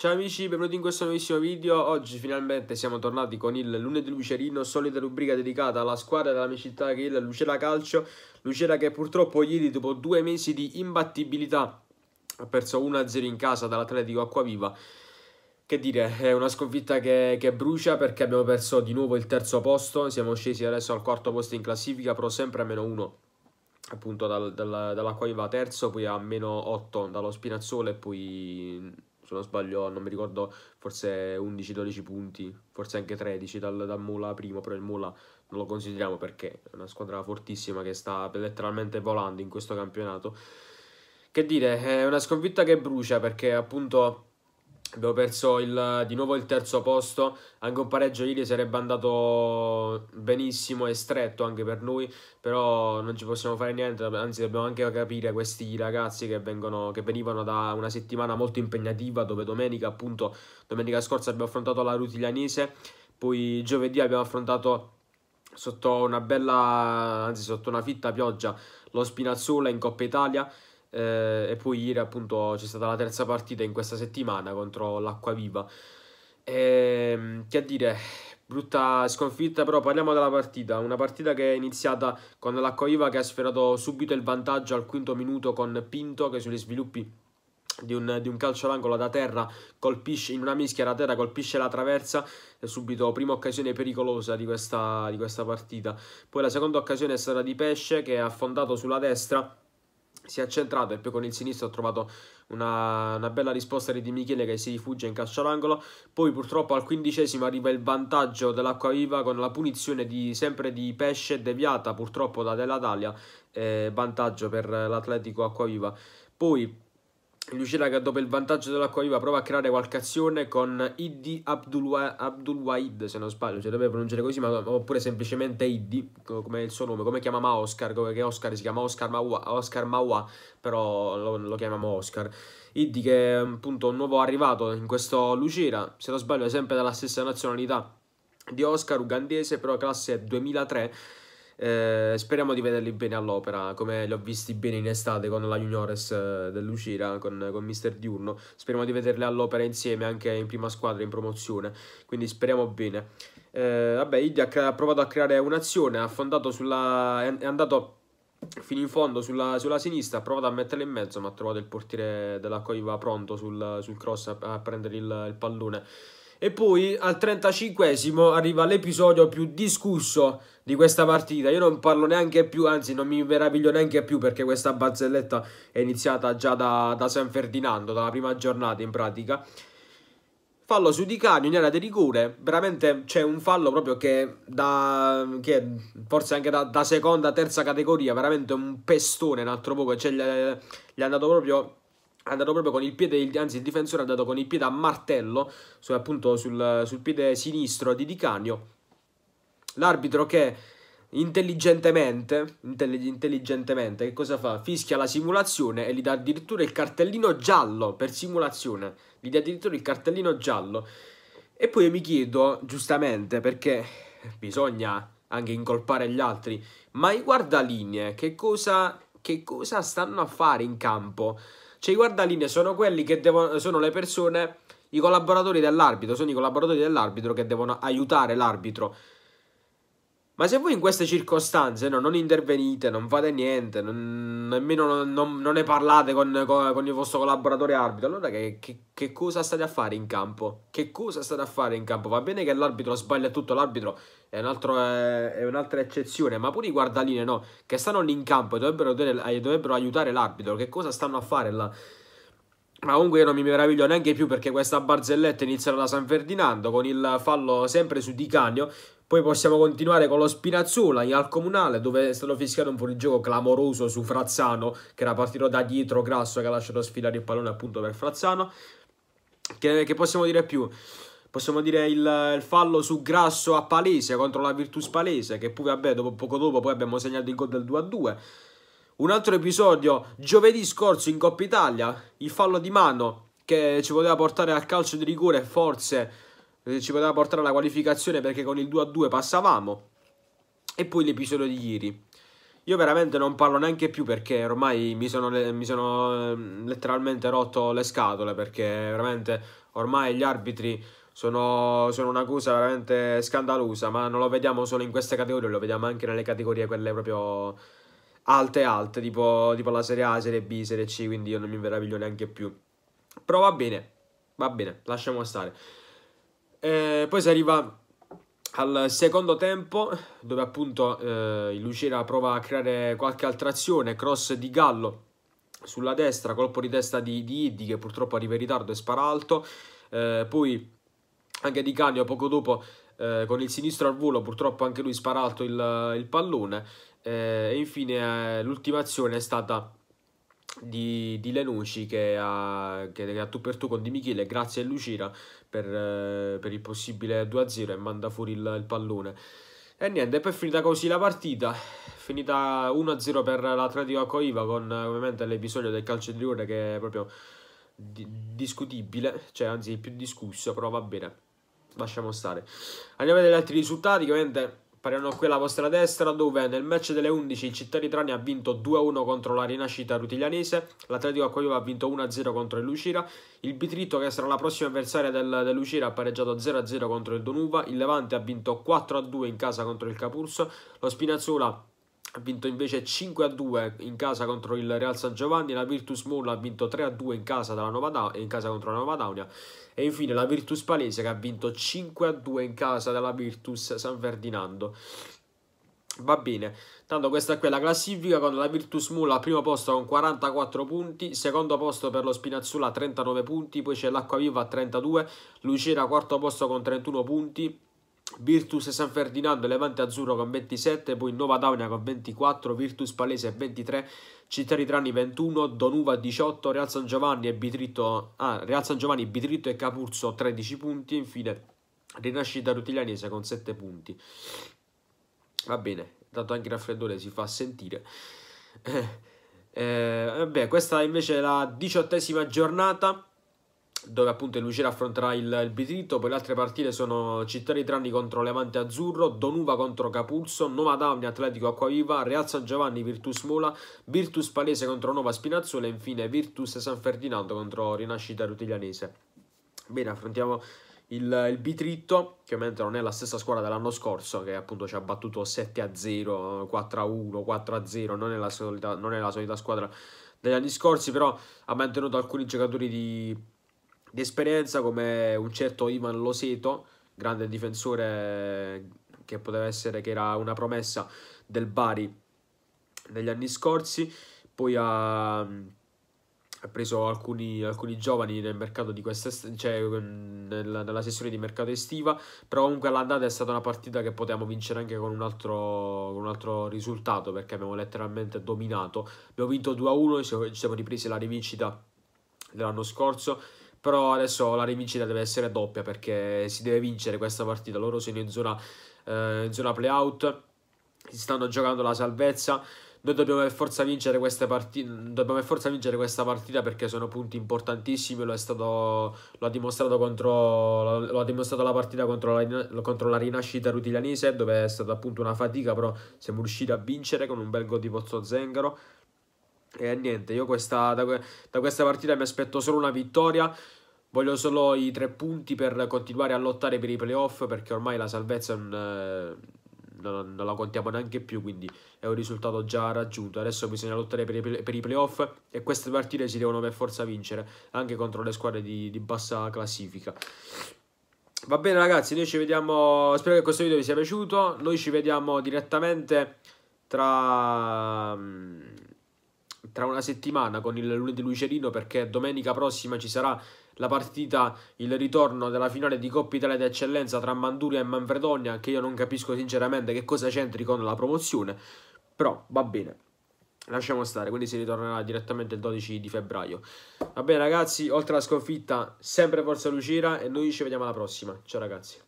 Ciao amici, benvenuti in questo nuovissimo video. Oggi finalmente siamo tornati con il lunedì Lucerino, solita rubrica dedicata alla squadra della mia città che è il Lucera Calcio. Lucera che purtroppo ieri dopo due mesi di imbattibilità ha perso 1-0 in casa dall'Atletico Acquaviva. Che dire, è una sconfitta che, che, brucia perché abbiamo perso di nuovo il terzo posto, siamo scesi adesso al quarto posto in classifica, però sempre a meno 1 appunto dal, dal, dall'Acquaviva terzo, poi a meno 8 dallo Spinazzola e poi se non sbaglio, non mi ricordo, forse 11-12 punti, forse anche 13 dal, dal Mola primo, però il Mola non lo consideriamo perché è una squadra fortissima che sta letteralmente volando in questo campionato. Che dire, è una sconfitta che brucia perché appunto Abbiamo perso il, di nuovo il terzo posto, anche un pareggio ieri sarebbe andato benissimo e stretto anche per noi, però non ci possiamo fare niente, anzi dobbiamo anche capire questi ragazzi che, vengono, che venivano da una settimana molto impegnativa dove domenica appunto, domenica scorsa abbiamo affrontato la Rutiglianese, poi giovedì abbiamo affrontato sotto una bella, anzi sotto una fitta pioggia, lo Spinazzola in Coppa Italia, eh, e poi ieri appunto c'è stata la terza partita in questa settimana contro l'Acquaviva. E, ehm, che a dire, brutta sconfitta, però parliamo della partita. Una partita che è iniziata con l'Acquaviva che ha sferato subito il vantaggio al quinto minuto con Pinto che sugli sviluppi di un, di un, calcio all'angolo da terra, colpisce in una mischia da terra, colpisce la traversa e subito prima occasione pericolosa di questa, di questa partita. Poi la seconda occasione è stata di Pesce che ha affondato sulla destra si è centrato e poi con il sinistro ha trovato una, una bella risposta di Michele che si rifugia in calcio all'angolo. Poi purtroppo al quindicesimo arriva il vantaggio dell'Acquaviva con la punizione di, sempre di Pesce deviata purtroppo da Della Dalia, eh, vantaggio per l'Atletico Acquaviva. Poi Lucera che dopo il vantaggio dell'Acquaviva prova a creare qualche azione con Iddi Abdul se non sbaglio, cioè deve pronunciare così, ma, oppure semplicemente Iddi, come il suo nome, come chiamiamo Oscar, che Oscar si chiama Oscar Maua, Oscar Maua però lo, lo, chiamiamo Oscar. Iddi che è appunto un nuovo arrivato in questo Lucera, se non sbaglio è sempre della stessa nazionalità di Oscar, ugandese, però classe 2003, eh, speriamo di vederli bene all'opera, come li ho visti bene in estate con la Juniores eh, dell'Ucira, con, con Mister Diurno. Speriamo di vederli all'opera insieme anche in prima squadra, in promozione. Quindi speriamo bene. Eh, vabbè, Idi ha, ha, provato a creare un'azione, ha affondato sulla... è, è andato fino in fondo sulla, sulla, sinistra, ha provato a metterla in mezzo, ma ha trovato il portiere della Coiva pronto sul, sul cross a, a prendere il, il pallone. E poi al 35esimo arriva l'episodio più discusso di questa partita. Io non parlo neanche più, anzi non mi meraviglio neanche più perché questa barzelletta è iniziata già da, da San Ferdinando, dalla prima giornata in pratica. Fallo su Di Canio in area di rigore, veramente c'è un fallo proprio che, da, che forse anche da, da, seconda, terza categoria, veramente un pestone un altro poco, cioè gli, è andato proprio è andato proprio con il piede, anzi il difensore è andato con il piede a martello, su, appunto sul, sul piede sinistro di Di Canio. L'arbitro che intelligentemente, intelligentemente, che cosa fa? Fischia la simulazione e gli dà addirittura il cartellino giallo per simulazione. Gli dà addirittura il cartellino giallo. E poi mi chiedo, giustamente, perché bisogna anche incolpare gli altri, ma i guardalinee che cosa, che cosa stanno a fare in campo? Cioè i guardalinee sono quelli che devono, sono le persone, i collaboratori dell'arbitro, sono i collaboratori dell'arbitro che devono aiutare l'arbitro. Ma se voi in queste circostanze no, non intervenite, non fate niente, non, nemmeno non, non, non, ne parlate con, con, con, il vostro collaboratore arbitro, allora che, che, che, cosa state a fare in campo? Che cosa state a fare in campo? Va bene che l'arbitro sbaglia tutto, l'arbitro è, un altro, è, è un'altra eccezione, ma pure i guardaline no, che stanno lì in campo e dovrebbero, dovrebbero aiutare l'arbitro, che cosa stanno a fare là? Ma comunque io non mi meraviglio neanche più perché questa barzelletta inizierà da San Ferdinando con il fallo sempre su Di Canio. Poi possiamo continuare con lo Spinazzola al comunale dove è stato fischiato un fuorigioco clamoroso su Frazzano che era partito da dietro Grasso che ha lasciato sfilare il pallone appunto per Frazzano. Che, che possiamo dire più? Possiamo dire il, il, fallo su Grasso a Palese contro la Virtus Palese che poi vabbè dopo, poco dopo poi abbiamo segnato il gol del 2-2. Un altro episodio giovedì scorso in Coppa Italia, il fallo di mano che ci poteva portare al calcio di rigore forse ci poteva portare alla qualificazione perché con il 2-2 passavamo. E poi l'episodio di ieri. Io veramente non parlo neanche più perché ormai mi sono, mi sono ehm, letteralmente rotto le scatole perché veramente ormai gli arbitri sono, sono, una cosa veramente scandalosa, ma non lo vediamo solo in queste categorie, lo vediamo anche nelle categorie quelle proprio alte alte, tipo, tipo la Serie A, Serie B, Serie C, quindi io non mi meraviglio neanche più. Però va bene, va bene, lasciamo stare. E poi si arriva al secondo tempo, dove appunto eh, il Lucera prova a creare qualche altra azione, cross di Gallo sulla destra, colpo di testa di, di Iddi che purtroppo arriva in ritardo e spara alto, eh, poi anche Di Canio poco dopo eh, con il sinistro al volo purtroppo anche lui spara alto il, il pallone. Eh, e infine eh, l'ultima azione è stata di, di Lenuci che ha, che ha tu per tu con Di Michele grazie a Lucira per, eh, per il possibile 2-0 e manda fuori il, il pallone. E niente, poi è finita così la partita, finita 1-0 per l'Atletico Coiva con ovviamente l'episodio del calcio di rigore che è proprio di discutibile, cioè anzi più discusso, però va bene. Lasciamo stare. Andiamo a vedere altri risultati, ovviamente parliamo qui alla vostra destra dove nel match delle 11 il Città di Trani ha vinto 2-1 contro la rinascita rutiglianese, l'Atletico Acquaviva ha vinto 1-0 contro il Lucira, il Bitritto che sarà la prossima avversaria del, del Lucira ha pareggiato 0-0 contro il Donuva, il Levante ha vinto 4-2 in casa contro il Capurso, lo Spinazzola ha vinto invece 5 a 2 in casa contro il Real San Giovanni, la Virtus Molla ha vinto 3 a 2 in casa, da- in casa contro la Nuova Daunia e infine la Virtus Palese che ha vinto 5 a 2 in casa della Virtus San Ferdinando. Va bene, tanto questa qui è la classifica con la Virtus Mula al primo posto con 44 punti, secondo posto per lo Spinazzola 39 punti, poi c'è l'Acquaviva a 32, Lucera quarto posto con 31 punti, Virtus San Ferdinando Levante Azzurro con 27, poi Nuova Daunia con 24, Virtus Palese 23, Città Ritrani 21, Donuva 18, Real San Giovanni e Bitritto, ah, Real San Giovanni, Bitritto e Capurzo 13 punti, infine Rinascita Rutiglianese con 7 punti. Va bene, tanto anche il raffreddore si fa sentire. Eh, eh, vabbè, questa invece è la diciottesima giornata dove appunto il Lucera affronterà il, il Bitrito, poi le altre partite sono Città di Trani contro Levante Azzurro, Donuva contro Capulso, Nova Davni Atletico Acquaviva, Real San Giovanni Virtus Mola, Virtus Palese contro Nova Spinazzola e infine Virtus San Ferdinando contro Rinascita Rutiglianese. Bene, affrontiamo il, il Bitritto, che ovviamente non è la stessa squadra dell'anno scorso, che appunto ci ha battuto 7-0, 4-1, 4-0, non, non è la solita squadra degli anni scorsi, però ha mantenuto alcuni giocatori di di esperienza come un certo Ivan Loseto, grande difensore che poteva essere che era una promessa del Bari negli anni scorsi, poi ha, ha preso alcuni, alcuni, giovani nel mercato di questa cioè nella, nella, sessione di mercato estiva, però comunque l'andata è stata una partita che potevamo vincere anche con un altro, con un altro risultato perché abbiamo letteralmente dominato. Abbiamo vinto 2-1, ci siamo ripresi la rivincita dell'anno scorso però adesso la rivincita deve essere doppia perché si deve vincere questa partita. Loro sono in zona, eh, in zona playout, si stanno giocando la salvezza. Noi dobbiamo per forza vincere queste partite. Dobbiamo per forza vincere questa partita perché sono punti importantissimi. Lo, stato, lo, ha, dimostrato contro, lo ha dimostrato la partita contro la, contro la rinascita rutilianese, dove è stata appunto una fatica, però siamo riusciti a vincere con un bel gol di Pozzo Zengaro. E niente, io questa, da, da questa partita mi aspetto solo una vittoria. Voglio solo i tre punti per continuare a lottare per i playoff perché ormai la salvezza non, eh, non, non, la contiamo neanche più, quindi è un risultato già raggiunto. Adesso bisogna lottare per i, per i playoff e queste partite si devono per forza vincere anche contro le squadre di, di bassa classifica. Va bene ragazzi, noi ci vediamo, spero che questo video vi sia piaciuto, noi ci vediamo direttamente tra tra una settimana con il lunedì Lucerino perché domenica prossima ci sarà la partita, il ritorno della finale di Coppa Italia d'Eccellenza tra Manduria e Manfredonia che io non capisco sinceramente che cosa c'entri con la promozione, però va bene. Lasciamo stare, quindi si ritornerà direttamente il 12 di febbraio. Va bene ragazzi, oltre alla sconfitta, sempre Forza Lucira e noi ci vediamo alla prossima. Ciao ragazzi.